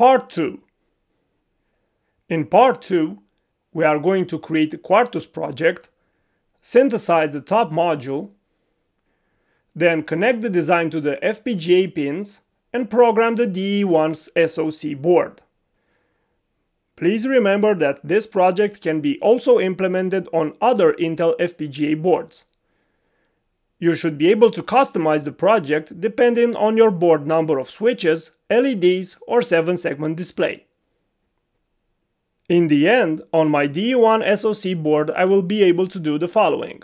Part 2 In Part 2, we are going to create a Quartus project, synthesize the top module, then connect the design to the FPGA pins and program the DE1's SoC board. Please remember that this project can be also implemented on other Intel FPGA boards. You should be able to customize the project depending on your board number of switches, LEDs or 7-segment display. In the end, on my DE1 SoC board I will be able to do the following.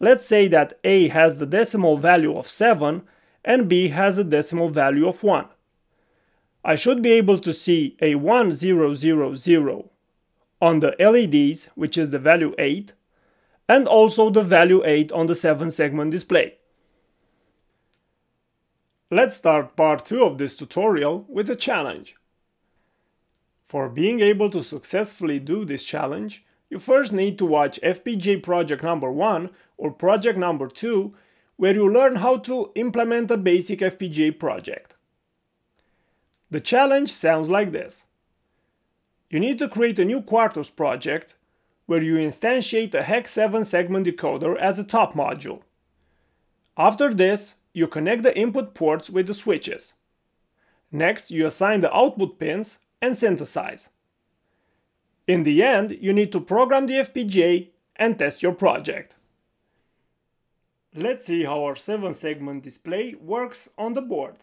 Let's say that A has the decimal value of 7 and B has a decimal value of 1. I should be able to see a 1000 on the LEDs, which is the value 8, and also the value 8 on the 7 segment display. Let's start part 2 of this tutorial with a challenge. For being able to successfully do this challenge, you first need to watch FPGA project number 1 or project number 2 where you learn how to implement a basic FPGA project. The challenge sounds like this. You need to create a new Quartus project where you instantiate a hex 7 segment decoder as a top module. After this, you connect the input ports with the switches. Next, you assign the output pins and synthesize. In the end, you need to program the FPGA and test your project. Let's see how our 7 segment display works on the board.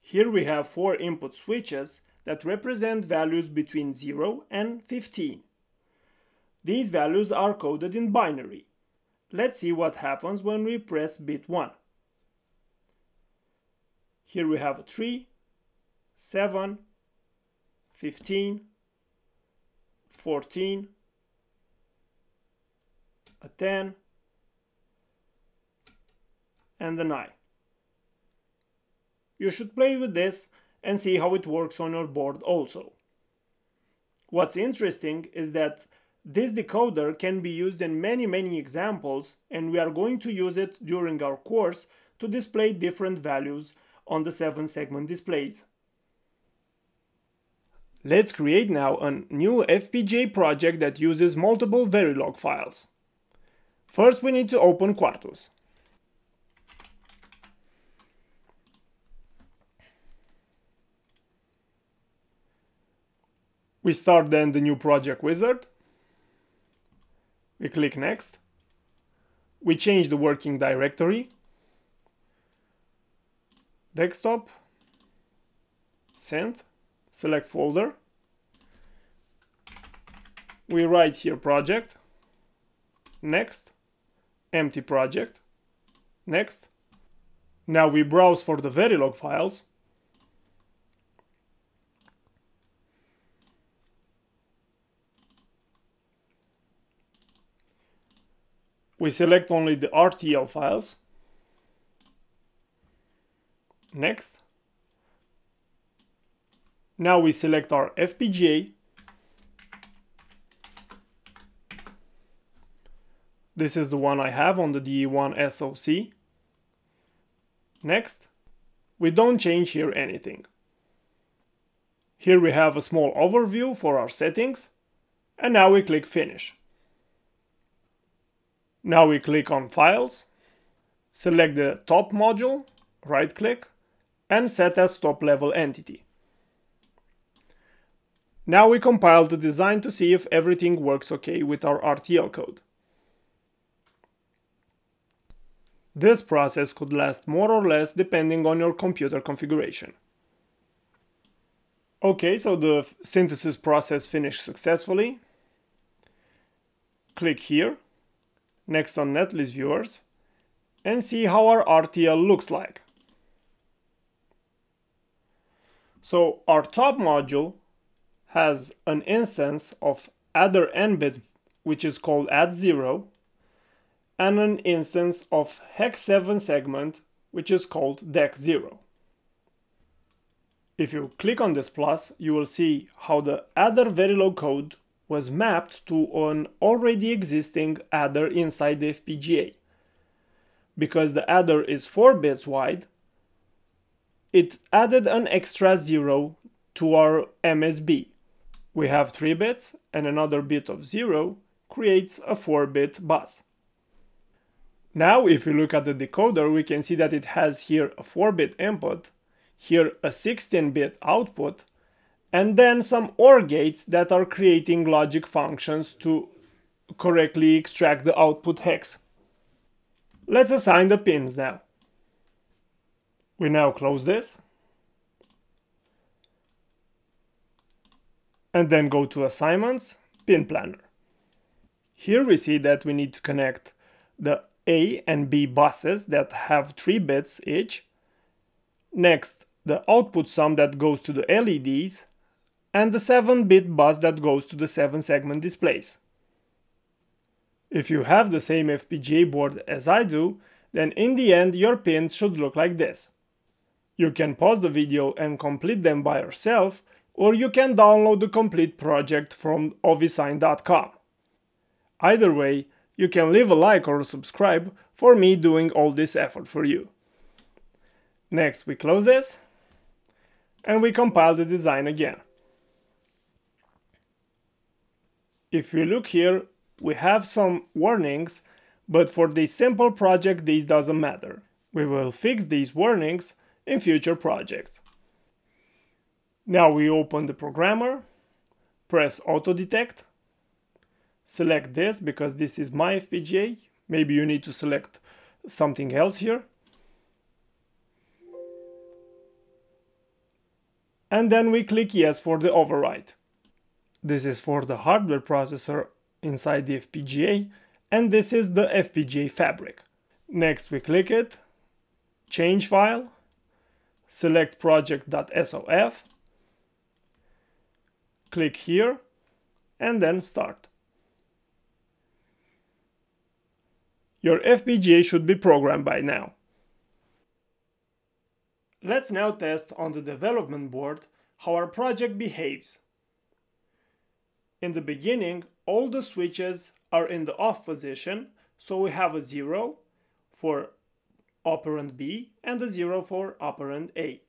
Here we have four input switches that represent values between 0 and 15. These values are coded in binary. Let's see what happens when we press bit 1. Here we have a 3, 7, 15, 14, a 10, and a 9. You should play with this and see how it works on your board also. What's interesting is that this decoder can be used in many many examples and we are going to use it during our course to display different values on the 7 segment displays. Let's create now a new FPGA project that uses multiple Verilog files. First we need to open Quartus. We start then the new project wizard. We click next. We change the working directory. Desktop. Send. Select folder. We write here project. Next. Empty project. Next. Now we browse for the Verilog files. We select only the RTL files. Next. Now we select our FPGA. This is the one I have on the DE1 SoC. Next. We don't change here anything. Here we have a small overview for our settings. And now we click Finish. Now we click on Files, select the top module, right click, and set as top level entity. Now we compile the design to see if everything works okay with our RTL code. This process could last more or less depending on your computer configuration. Okay, so the synthesis process finished successfully. Click here next on netlist viewers and see how our RTL looks like. So our top module has an instance of adder n-bit which is called add0 and an instance of hex 7 segment which is called dec0. If you click on this plus, you will see how the adder Verilog code was mapped to an already existing adder inside the FPGA. Because the adder is 4 bits wide, it added an extra 0 to our MSB. We have 3 bits and another bit of 0 creates a 4-bit bus. Now if we look at the decoder we can see that it has here a 4-bit input, here a 16-bit output, and then some OR gates that are creating logic functions to correctly extract the output hex. Let's assign the pins now. We now close this. And then go to Assignments, Pin Planner. Here we see that we need to connect the A and B buses that have 3 bits each. Next, the output sum that goes to the LEDs and the 7-bit bus that goes to the 7-segment displays. If you have the same FPGA board as I do, then in the end your pins should look like this. You can pause the video and complete them by yourself, or you can download the complete project from ovisign.com. Either way, you can leave a like or a subscribe for me doing all this effort for you. Next we close this and we compile the design again. If we look here, we have some warnings, but for this simple project this doesn't matter. We will fix these warnings in future projects. Now we open the programmer, press auto detect, select this because this is my FPGA. Maybe you need to select something else here. And then we click yes for the override. This is for the hardware processor inside the FPGA and this is the FPGA fabric. Next we click it, change file, select project.sof, click here and then start. Your FPGA should be programmed by now. Let's now test on the development board how our project behaves. In the beginning, all the switches are in the off position, so we have a 0 for operand B and a 0 for operand A.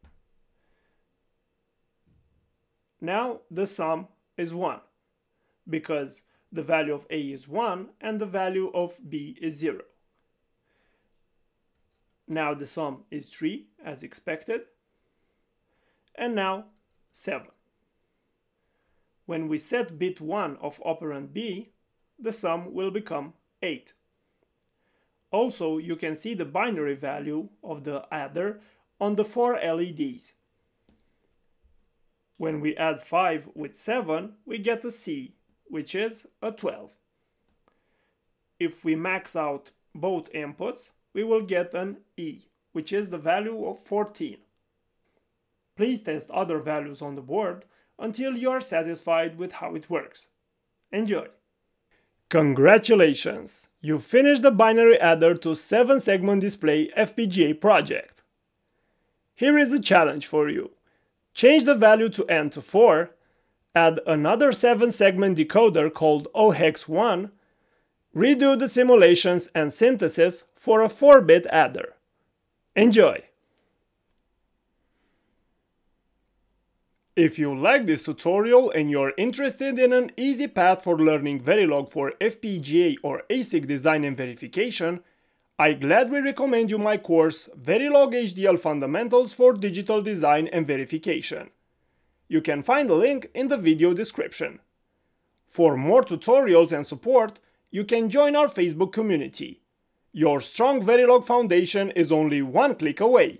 Now the sum is 1 because the value of A is 1 and the value of B is 0. Now the sum is 3 as expected and now 7. When we set bit 1 of operand B, the sum will become 8. Also, you can see the binary value of the adder on the four LEDs. When we add 5 with 7, we get a C, which is a 12. If we max out both inputs, we will get an E, which is the value of 14. Please test other values on the board until you are satisfied with how it works. Enjoy! Congratulations! You finished the binary adder to 7 segment display FPGA project. Here is a challenge for you. Change the value to N to 4, add another 7 segment decoder called OHEX1, redo the simulations and synthesis for a 4-bit adder. Enjoy! If you like this tutorial and you're interested in an easy path for learning Verilog for FPGA or ASIC design and verification, I gladly recommend you my course Verilog HDL Fundamentals for Digital Design and Verification. You can find the link in the video description. For more tutorials and support, you can join our Facebook community. Your strong Verilog foundation is only one click away.